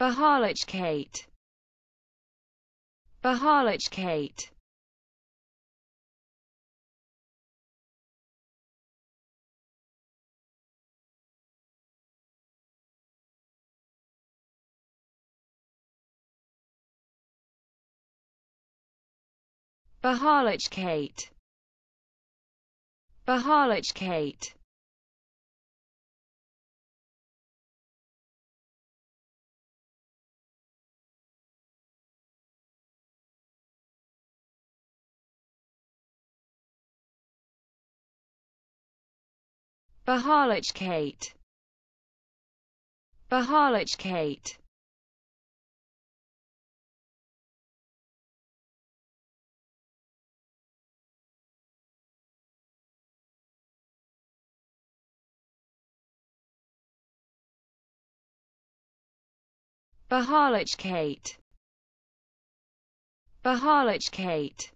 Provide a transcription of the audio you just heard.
Bahalich Kate. Bahalich Kate. Bahalich Kate. Bahalich Kate. Bahalich Kate. Bahalich Kate. Bahalich Kate. Bahalich Kate.